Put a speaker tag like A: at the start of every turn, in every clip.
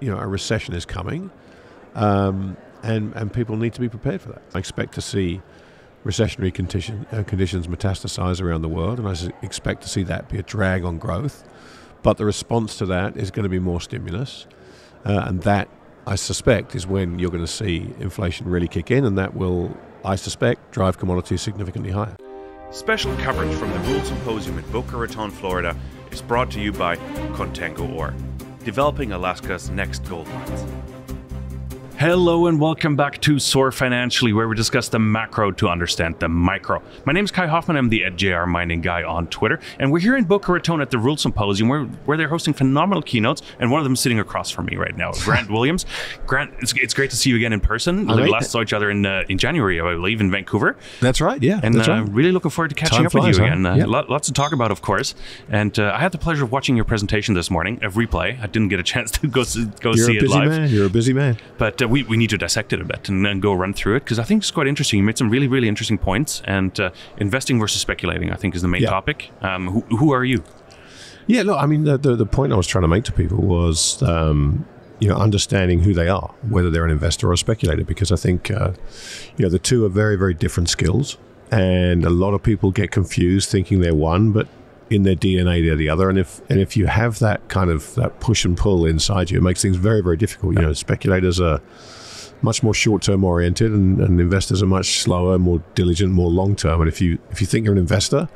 A: you know a recession is coming, um, and and people need to be prepared for that. I expect to see recessionary condition, uh, conditions metastasize around the world, and I expect to see that be a drag on growth. But the response to that is going to be more stimulus, uh, and that I suspect is when you're going to see inflation really kick in, and that will, I suspect, drive commodities significantly higher.
B: Special coverage from the Rule Symposium in Boca Raton, Florida, is brought to you by Contango Ore, developing Alaska's next gold mines. Hello and welcome back to Soar Financially, where we discuss the macro to understand the micro. My name is Kai Hoffmann. I'm the JR Mining Guy on Twitter, and we're here in Boca Raton at the Rule Symposium, where, where they're hosting phenomenal keynotes, and one of them is sitting across from me right now, Grant Williams. Grant, it's, it's great to see you again in person. We last saw each other in uh, in January, I believe, in Vancouver.
A: That's right. Yeah,
B: and
A: that's
B: uh,
A: right.
B: really looking forward to catching
A: Time
B: up
A: flies,
B: with you
A: huh?
B: again. Uh,
A: Yep.
B: lo- lots to talk about, of course. And uh, I had the pleasure of watching your presentation this morning, a replay. I didn't get a chance to go see, go
A: You're
B: see
A: a busy man. You're a busy man.
B: But uh, we, we need to dissect it a bit and then go run through it because I think it's quite interesting. You made some really, really interesting points. And uh, investing versus speculating, I think, is the main
A: Yeah.
B: topic. Um, who, who are you?
A: Yeah, look, I mean, the, the, the point I was trying to make to people was, um, you know, understanding who they are, whether they're an investor or a speculator, because I think, uh, you know, the two are very, very different skills. And a lot of people get confused thinking they're one, but in their DNA they're the other. And if and if you have that kind of that push and pull inside you, it makes things very, very difficult. You know, speculators are much more short term oriented, and, and investors are much slower, more diligent, more long term. And if you if you think you're an investor,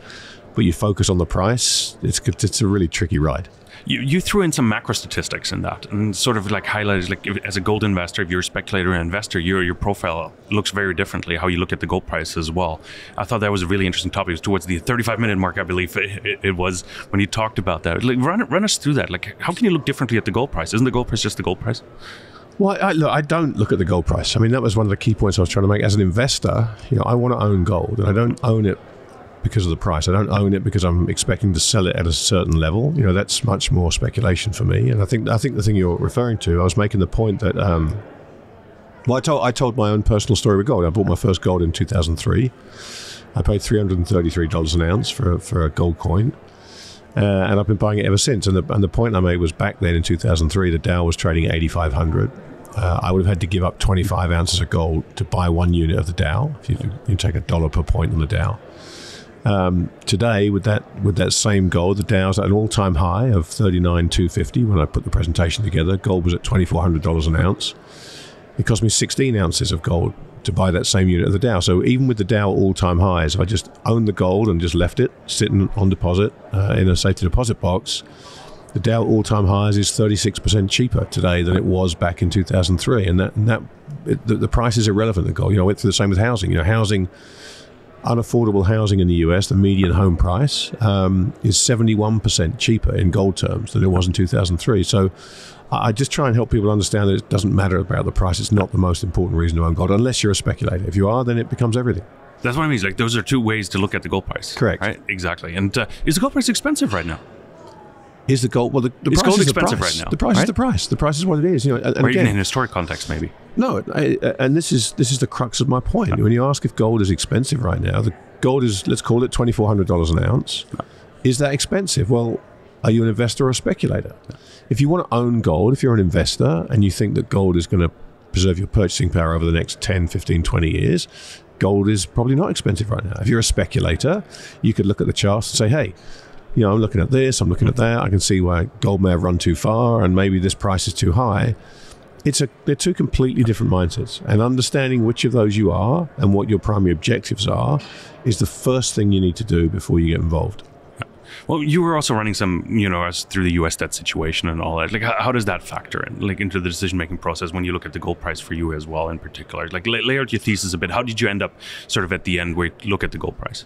A: but you focus on the price, it's it's a really tricky ride.
B: You, you threw in some macro statistics in that and sort of like highlighted like if, as a gold investor, if you're a speculator and investor, your your profile looks very differently. How you look at the gold price as well. I thought that was a really interesting topic. It was towards the 35 minute mark, I believe it, it, it was when you talked about that. Like run run us through that. Like how can you look differently at the gold price? Isn't the gold price just the gold price?
A: Well, I, look, I don't look at the gold price. I mean, that was one of the key points I was trying to make. As an investor, you know, I want to own gold, and I don't own it because of the price. I don't own it because I'm expecting to sell it at a certain level. You know, that's much more speculation for me. And I think I think the thing you're referring to, I was making the point that. Um, well, I told I told my own personal story with gold. I bought my first gold in 2003. I paid $333 an ounce for for a gold coin. Uh, and I've been buying it ever since. And the, and the point I made was back then in 2003, the Dow was trading at 8,500. Uh, I would have had to give up 25 ounces of gold to buy one unit of the Dow. If you, you take a dollar per point on the Dow. Um, today, with that with that same gold, the Dow's at an all-time high of 39,250. When I put the presentation together, gold was at $2,400 an ounce. It cost me 16 ounces of gold to buy that same unit of the Dow. So even with the Dow all-time highs, if I just owned the gold and just left it sitting on deposit uh, in a safety deposit box, the Dow all-time highs is 36% cheaper today than it was back in 2003. And that, and that it, the, the price is irrelevant to gold. You know, I went through the same with housing. You know, housing, unaffordable housing in the US, the median home price um, is 71% cheaper in gold terms than it was in 2003. So I just try and help people understand that it doesn't matter about the price. It's not the most important reason to own gold, unless you're a speculator. If you are, then it becomes everything.
B: That's what I mean. Like those are two ways to look at the gold price.
A: Correct.
B: Right. Exactly. And uh, is the gold price expensive right now?
A: Is the gold well? The, the price
B: gold
A: is the price.
B: right now,
A: The price
B: right?
A: is the price. The price is what it is. You know, and, and
B: Or even
A: again,
B: in historic context, maybe.
A: No, I, uh, and this is this is the crux of my point. When you ask if gold is expensive right now, the gold is let's call it twenty four hundred dollars an ounce. Is that expensive? Well, are you an investor or a speculator? If you want to own gold, if you're an investor and you think that gold is going to preserve your purchasing power over the next 10, 15, 20 years, gold is probably not expensive right now. If you're a speculator, you could look at the charts and say, hey, you know, I'm looking at this, I'm looking at that. I can see why gold may have run too far, and maybe this price is too high. It's a they're two completely different mindsets, and understanding which of those you are and what your primary objectives are is the first thing you need to do before you get involved.
B: Well, you were also running some, you know, as through the U.S. debt situation and all that. Like, how, how does that factor in, like, into the decision-making process when you look at the gold price for you as well, in particular? Like, lay, lay out your thesis a bit. How did you end up, sort of, at the end where you look at the gold price?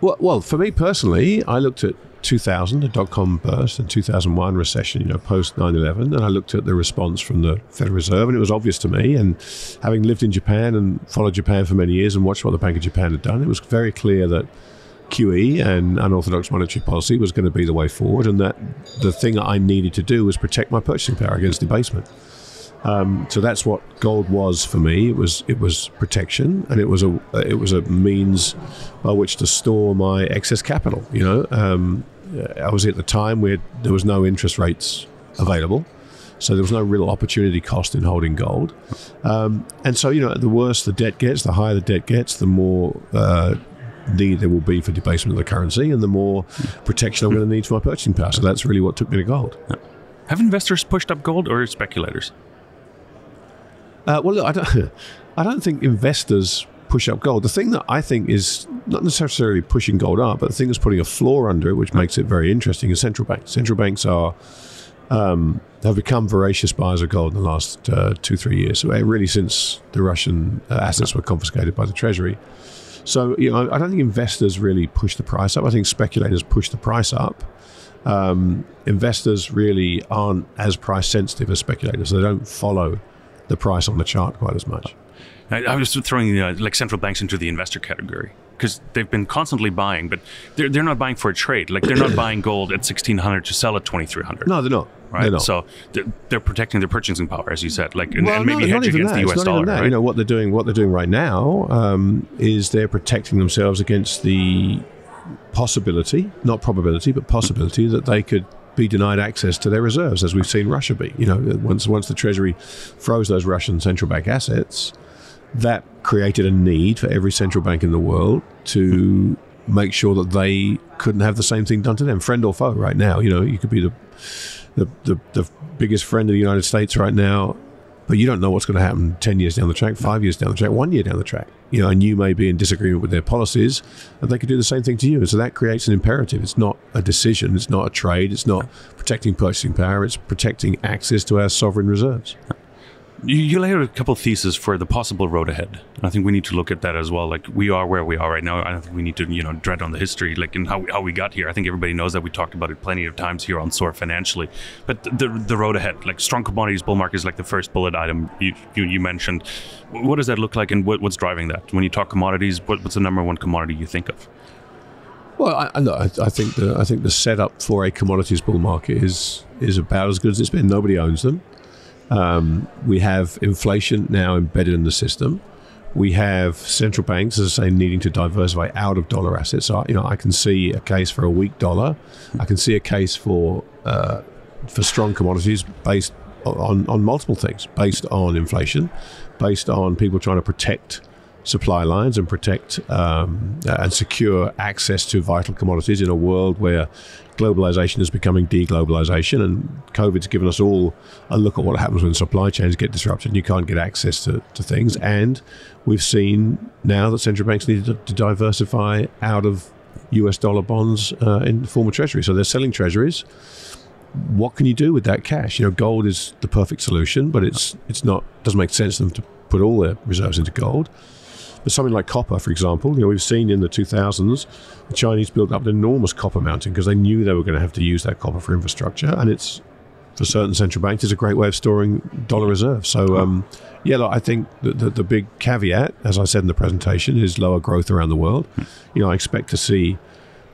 A: Well, well, for me personally, I looked at 2000, the dot com burst, and 2001 recession, you know, post 9 11, and I looked at the response from the Federal Reserve, and it was obvious to me. And having lived in Japan and followed Japan for many years and watched what the Bank of Japan had done, it was very clear that QE and unorthodox monetary policy was going to be the way forward, and that the thing I needed to do was protect my purchasing power against debasement. Um, so that's what gold was for me. It was it was protection, and it was a it was a means by which to store my excess capital. You know, um, I was at the time where there was no interest rates available, So there was no real opportunity cost in holding gold. Um, and so, you know, the worse the debt gets, the higher the debt gets, the more uh, need there will be for debasement of the currency and the more protection I'm going to need for my purchasing power. So that's really what took me to gold.
B: Have investors pushed up gold or speculators?
A: Uh, well, look, I don't, I don't think investors push up gold. The thing that I think is not necessarily pushing gold up, but the thing that's putting a floor under it, which makes it very interesting, is central banks. Central banks are um, have become voracious buyers of gold in the last uh, two, three years. So uh, really, since the Russian uh, assets were confiscated by the Treasury. So you know, I don't think investors really push the price up. I think speculators push the price up. Um, investors really aren't as price sensitive as speculators. They don't follow the price on the chart quite as much.
B: I, I was throwing uh, like central banks into the investor category because they've been constantly buying, but they're, they're not buying for a trade. Like they're not buying gold at sixteen hundred to sell at twenty three hundred.
A: No, they're not.
B: Right.
A: They're not.
B: So they're, they're protecting their purchasing power, as you said, like and,
A: well,
B: and maybe
A: no,
B: hedge against
A: that.
B: the
A: It's
B: US
A: not
B: dollar. Right?
A: You know what they're doing. What they're doing right now um, is they're protecting themselves against the possibility, not probability, but possibility that they could be denied access to their reserves, as we've seen Russia be. You know, once once the Treasury froze those Russian central bank assets, that created a need for every central bank in the world to make sure that they couldn't have the same thing done to them, friend or foe. Right now, you know, you could be the the, the, the biggest friend of the United States right now, but you don't know what's going to happen 10 years down the track, five years down the track, one year down the track. You know, and you may be in disagreement with their policies, and they could do the same thing to you. And so that creates an imperative. It's not a decision, it's not a trade, it's not protecting purchasing power, it's protecting access to our sovereign reserves.
B: You, laid out a couple theses for the possible road ahead. And I think we need to look at that as well. Like we are where we are right now. I don't think we need to, you know, dread on the history, like in how, how we got here. I think everybody knows that we talked about it plenty of times here on SOAR financially. But the the road ahead, like strong commodities bull market is like the first bullet item you you, you mentioned. What does that look like, and what, what's driving that? When you talk commodities, what, what's the number one commodity you think of?
A: Well, I, I, I, I think the I think the setup for a commodities bull market is is about as good as it's been. Nobody owns them. Um, we have inflation now embedded in the system. We have central banks, as I say, needing to diversify out of dollar assets. So, you know, I can see a case for a weak dollar. I can see a case for uh, for strong commodities based on on multiple things, based on inflation, based on people trying to protect supply lines and protect um, and secure access to vital commodities in a world where globalization is becoming deglobalization and COVID's given us all a look at what happens when supply chains get disrupted and you can't get access to, to things. And we've seen now that central banks need to, to diversify out of US dollar bonds uh, in the form of treasury. So they're selling treasuries. What can you do with that cash? You know, gold is the perfect solution, but it's it's not doesn't make sense for them to put all their reserves into gold. But something like copper, for example, you know, we've seen in the 2000s the Chinese built up an enormous copper mountain because they knew they were going to have to use that copper for infrastructure, and it's for certain central banks is a great way of storing dollar reserves. So, um, yeah, look, I think the, the, the big caveat, as I said in the presentation, is lower growth around the world. You know, I expect to see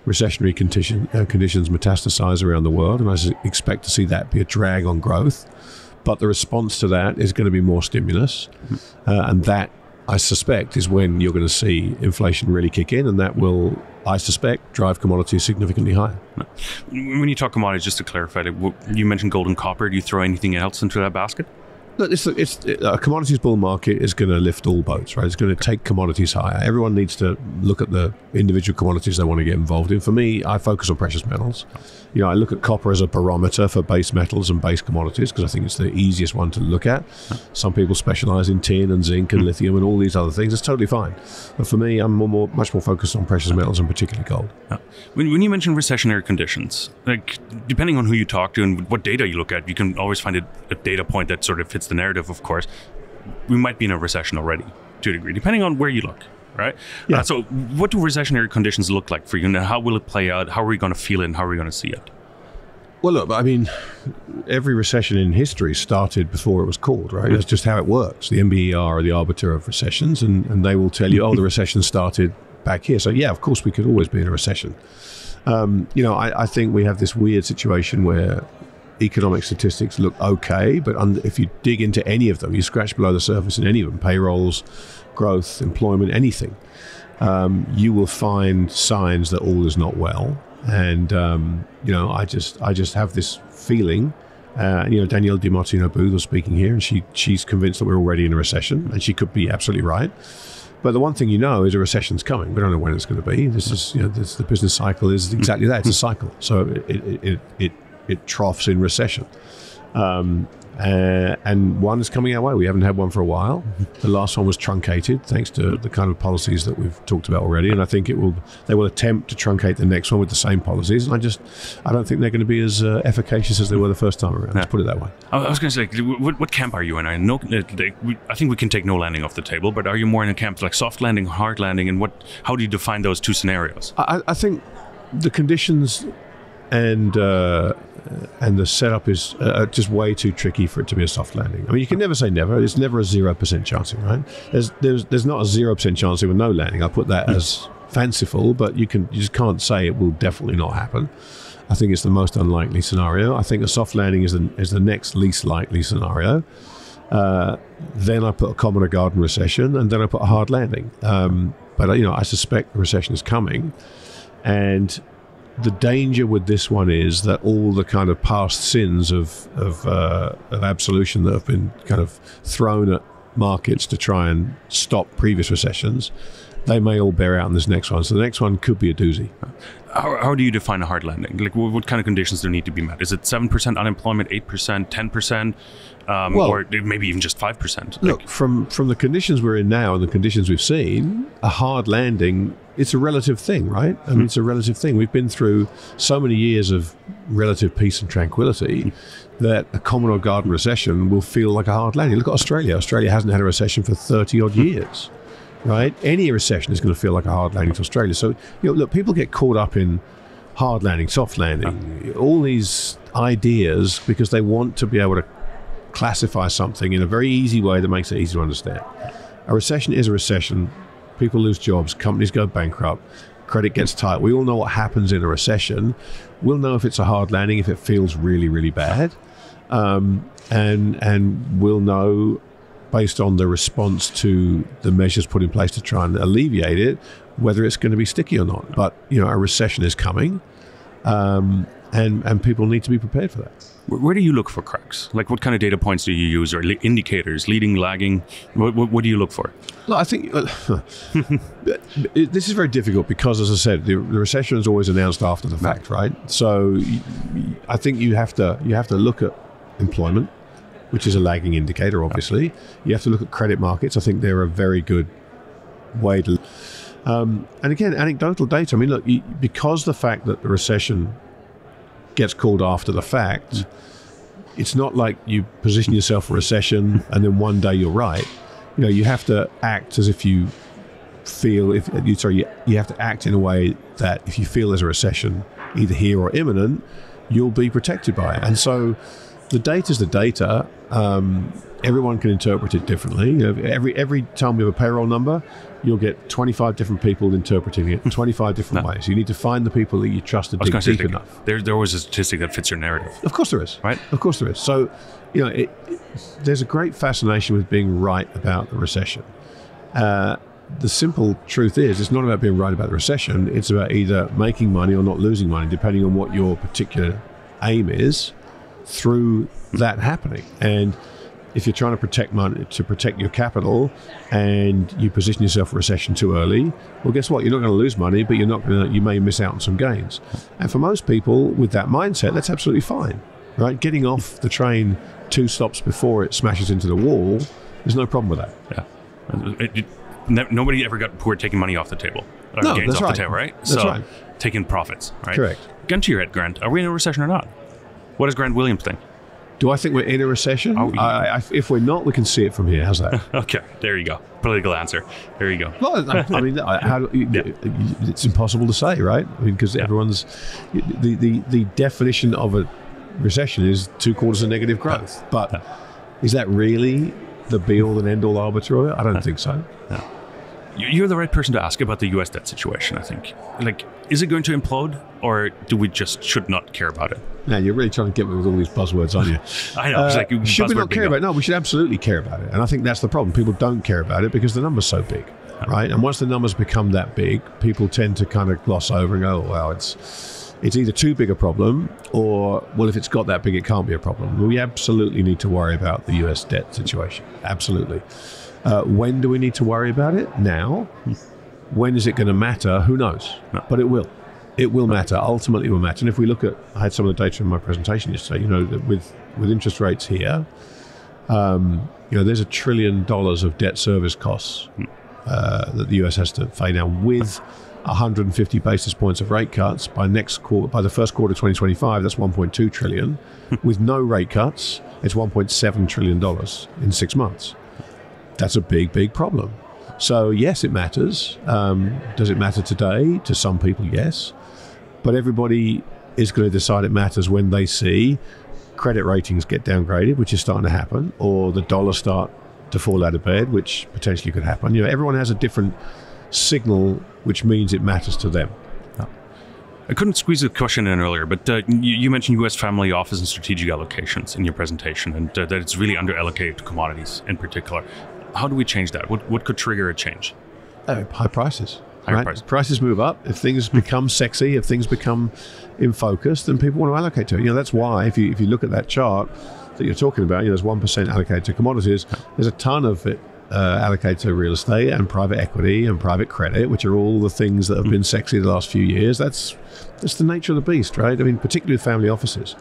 A: recessionary condition, uh, conditions metastasize around the world, and I expect to see that be a drag on growth. But the response to that is going to be more stimulus, uh, and that I suspect is when you're going to see inflation really kick in, and that will, I suspect, drive commodities significantly higher.
B: When you talk commodities, just to clarify, you mentioned gold and copper. Do you throw anything else into that basket?
A: Look, it's, it's a commodities bull market is going to lift all boats, right? It's going to take commodities higher. Everyone needs to look at the individual commodities they want to get involved in. For me, I focus on precious metals. You know, I look at copper as a barometer for base metals and base commodities because I think it's the easiest one to look at. Some people specialize in tin and zinc and lithium and all these other things. It's totally fine. But for me, I'm more, more much more focused on precious metals and particularly gold.
B: When, when you mention recessionary conditions, like depending on who you talk to and what data you look at, you can always find a, a data point that sort of fits the narrative. Of course, we might be in a recession already to a degree, depending on where you look. Right.
A: Yeah.
B: Uh, so, what do recessionary conditions look like for you, and how will it play out? How are we going to feel it, and how are we going to see it?
A: Well, look, I mean, every recession in history started before it was called, right? That's just how it works. The NBER are the arbiter of recessions, and, and they will tell you, oh, the recession started back here. So, yeah, of course, we could always be in a recession. Um, you know, I, I think we have this weird situation where economic statistics look okay, but under, if you dig into any of them, you scratch below the surface in any of them, payrolls, growth, employment, anything, um, you will find signs that all is not well. And um, you know, I just I just have this feeling Uh, you know, Danielle DiMartino Booth was speaking here, and she she's convinced that we're already in a recession, and she could be absolutely right. But the one thing you know is a recession's coming. We don't know when it's going to be. This is you know this, the business cycle is exactly that. It's a cycle. So it it it, it, it troughs in recession. Um, uh, and one is coming our way. We haven't had one for a while. The last one was truncated, thanks to the kind of policies that we've talked about already. And I think it will. They will attempt to truncate the next one with the same policies. And I just, I don't think they're going to be as uh, efficacious as they were the first time around. Let's put it that way.
B: I was going to say, what, what camp are you in? I know, uh, I think we can take no landing off the table, but are you more in a camp like soft landing, hard landing, and what? How do you define those two scenarios?
A: I, I think the conditions and uh, and the setup is uh, just way too tricky for it to be a soft landing. I mean, you can never say never. It's never a zero percent chancing, right? There's there's there's not a zero percent chancing with no landing. I put that as fanciful, but you can you just can't say it will definitely not happen. I think it's the most unlikely scenario. I think a soft landing is the is the next least likely scenario. Uh, then I put a common or garden recession, and then I put a hard landing. Um, but you know, I suspect the recession is coming, and the danger with this one is that all the kind of past sins of of, uh, of absolution that have been kind of thrown at markets to try and stop previous recessions, they may all bear out in this next one. So the next one could be a doozy.
B: How, how do you define a hard landing? Like, what, what kind of conditions do need to be met? Is it seven percent unemployment, eight percent, ten percent, um, or maybe even just five percent?
A: Look, from from the conditions we're in now and the conditions we've seen, a hard landing, it's a relative thing, right? I mean, hmm. it's a relative thing. We've been through so many years of relative peace and tranquility hmm. that a common or garden recession will feel like a hard landing. Look at Australia. Australia hasn't had a recession for 30 odd hmm. years, right? Any recession is going to feel like a hard landing to Australia. So, you know, look, people get caught up in hard landing, soft landing, all these ideas because they want to be able to classify something in a very easy way that makes it easy to understand. A recession is a recession. People lose jobs, companies go bankrupt, credit gets tight. We all know what happens in a recession. We'll know if it's a hard landing if it feels really, really bad, um, and and we'll know based on the response to the measures put in place to try and alleviate it whether it's going to be sticky or not. But you know, a recession is coming, um, and and people need to be prepared for that.
B: Where, where do you look for cracks? Like, what kind of data points do you use, or indicators, leading, lagging? What, what, what do you look for?
A: Well, I think it- this is very difficult because, as I said, the, the recession is always announced after the fact, right? So, I think you have to you have to look at employment, which is a lagging indicator. Obviously, you have to look at credit markets. I think they're a very good way to. Um, and again, anecdotal data. I mean, look, you, because the fact that the recession gets called after the fact, it's not like you position yourself for recession and then one day you're right. You know, you have to act as if you feel if you sorry, you, you have to act in a way that if you feel there's a recession either here or imminent, you'll be protected by it. And so the data is the data. Um, everyone can interpret it differently. You know, every every time we have a payroll number, you'll get 25 different people interpreting it 25 different ways. You need to find the people that you trust to dig
B: going to say,
A: deep enough.
B: there, there was a statistic that fits your narrative.
A: Of course there is.
B: Right.
A: Of course there is. So, you know, it, it- there's a great fascination with being right about the recession. Uh, the simple truth is, it's not about being right about the recession. It's about either making money or not losing money, depending on what your particular aim is through that happening. And if you're trying to protect money to protect your capital and you position yourself for recession too early, well guess what? You're not going to lose money, but you're not going to you may miss out on some gains. And for most people with that mindset, that's absolutely fine. Right? Getting off the train two stops before it smashes into the wall, there's no problem with that.
B: Yeah. It- it- nobody ever got poor taking money off the table.
A: No,
B: gains
A: that's
B: off
A: right.
B: the table, right?
A: That's
B: so,
A: right.
B: taking profits, right?
A: Correct.
B: Gun to your head, Grant. Are we in a recession or not? What does Grant Williams think?
A: Do I think we're in a recession?
B: Oh, yeah.
A: I, I, if we're not, we can see it from here. How's that?
B: Okay, there you go. Political answer. There you go.
A: Well, I I mean, how,
B: Yeah.
A: it's impossible to say, right? I mean, because everyone's the, the the definition of a recession is two quarters of negative growth. But is that really the be all and end all arbiter of it? I don't think so.
B: You're the right person to ask about the U.S. debt situation. I think. Like, is it going to implode, or do we just should not care about it?
A: Now you're really trying to get me with all these buzzwords, aren't you?
B: I know.
A: Uh,
B: like
A: should we not care
B: bingo.
A: about it? No, we should absolutely care about it. And I think that's the problem. People don't care about it because the number's so big, right? And once the numbers become that big, people tend to kind of gloss over and go, "Oh, well, it's it's either too big a problem or, well, if it's got that big, it can't be a problem. We absolutely need to worry about the US debt situation. Absolutely. Uh, when do we need to worry about it? Now. When is it going to matter? Who knows?
B: No.
A: But it will. It will matter. Ultimately, it will matter. And if we look at, I had some of the data in my presentation yesterday. You know, that with with interest rates here, um, you know, there's a trillion dollars of debt service costs uh, that the US has to pay now with 150 basis points of rate cuts by next quarter, by the first quarter of 2025. That's 1.2 trillion. with no rate cuts, it's 1.7 trillion dollars in six months. That's a big, big problem. So yes, it matters. Um, does it matter today? To some people, yes. But everybody is going to decide it matters when they see credit ratings get downgraded, which is starting to happen, or the dollar start to fall out of bed, which potentially could happen. You know, everyone has a different signal, which means it matters to them.
B: I couldn't squeeze a question in earlier, but uh, you, you, mentioned U.S. family office and strategic allocations in your presentation, and uh, that it's really underallocated to commodities in particular. How do we change that? What, what could trigger a change?
A: Uh, high prices.
B: Higher
A: right?
B: prices.
A: Prices move up. If things become sexy, if things become in focus, then people want to allocate to it. You know, that's why if you if you look at that chart that you're talking about, you know, there's one percent allocated to commodities. There's a ton of it uh, allocated to real estate and private equity and private credit, which are all the things that have been sexy the last few years. That's that's the nature of the beast, right? I mean, particularly with family offices.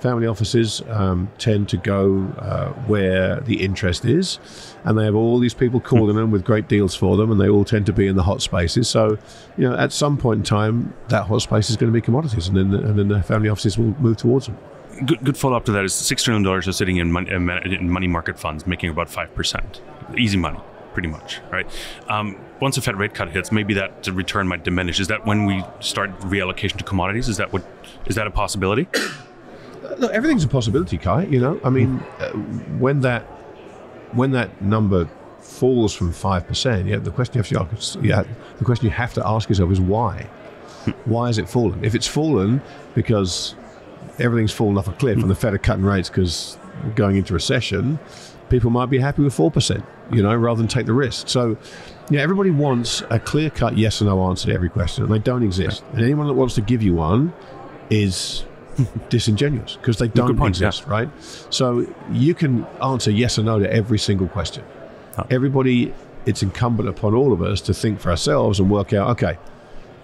A: Family offices um, tend to go uh, where the interest is, and they have all these people calling them with great deals for them, and they all tend to be in the hot spaces. So, you know, at some point in time, that hot space is going to be commodities, and then the, and then the family offices will move towards them.
B: Good, good follow up to that is six trillion dollars are sitting in money, in money market funds, making about five percent, easy money, pretty much, right? Um, once a Fed rate cut hits, maybe that return might diminish. Is that when we start reallocation to commodities? Is that what? Is that a possibility?
A: Look, everything's a possibility, Kai. You know, I mean, uh, when that when that number falls from five percent, yeah, the question you have to ask, yeah, the question you have to ask yourself is why? why has it fallen? If it's fallen because everything's fallen off a cliff and the Fed are cutting rates because going into recession, people might be happy with four percent, you know, rather than take the risk. So, yeah, everybody wants a clear cut yes or no answer to every question, and they don't exist. And anyone that wants to give you one is disingenuous because they don't
B: point, yeah.
A: exist, right? So you can answer yes or no to every single question. Everybody, it's incumbent upon all of us to think for ourselves and work out, okay,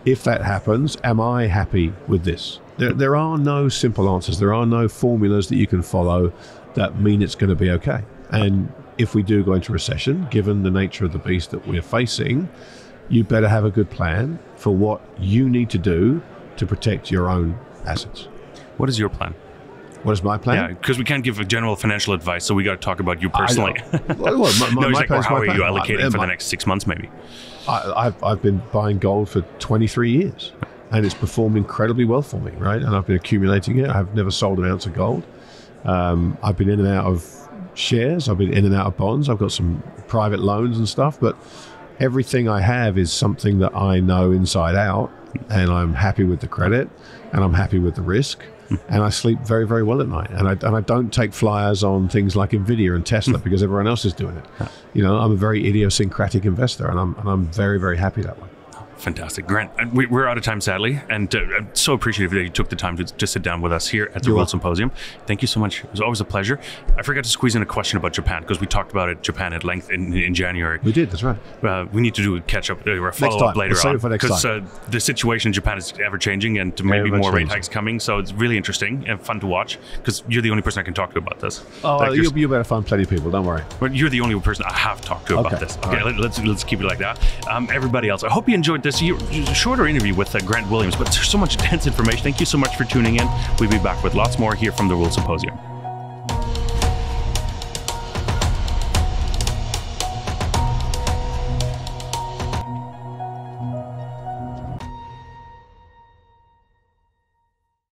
A: if that happens, am I happy with this? There, there are no simple answers. There are no formulas that you can follow that mean it's going to be okay. And if we do go into recession, given the nature of the beast that we're facing, you better have a good plan for what you need to do to protect your own assets.
B: What is your plan?
A: What is my plan?
B: Yeah, because we can't give a general financial advice, so we got to talk about you personally.
A: Uh, well, well, my, my,
B: no,
A: my
B: like,
A: plan's
B: how are you allocating
A: I-
B: for the next six months, maybe?
A: I, I've, I've been buying gold for 23 years and it's performed incredibly well for me, right? And I've been accumulating it. I've never sold an ounce of gold. Um, I've been in and out of shares. I've been in and out of bonds. I've got some private loans and stuff, but everything I have is something that I know inside out and I'm happy with the credit and I'm happy with the risk. And I sleep very, very well at night. And I, and I don't take flyers on things like Nvidia and Tesla because everyone else is doing it. You know, I'm a very idiosyncratic investor and I'm, and I'm very, very happy that way.
B: Fantastic. Grant, uh, we, we're out of time, sadly, and uh, I'm so appreciative that you took the time to just sit down with us here at the
A: You're
B: Rule
A: welcome.
B: Symposium. Thank you so much. It was always a pleasure. I forgot to squeeze in a question about Japan because we talked about it, Japan at length in, in January.
A: We did, that's right.
B: Uh, we need to do a catch up uh, or a follow up later
A: We'll
B: on because uh, the situation in Japan is ever changing and maybe more rate hikes coming. So it's really interesting and fun to watch because you're the only person I can talk to about this.
A: Oh,
B: Like,
A: you,
B: you're-
A: you better find plenty of people, don't worry.
B: but you're the only person I have talked to about this. Okay,
A: right.
B: let, let's let's keep it like that. Um, everybody else, I hope you enjoyed this year- shorter interview with uh, Grant Williams, but there's so much dense information. Thank you so much for tuning in. We'll be back with lots more here from the Rule Symposium.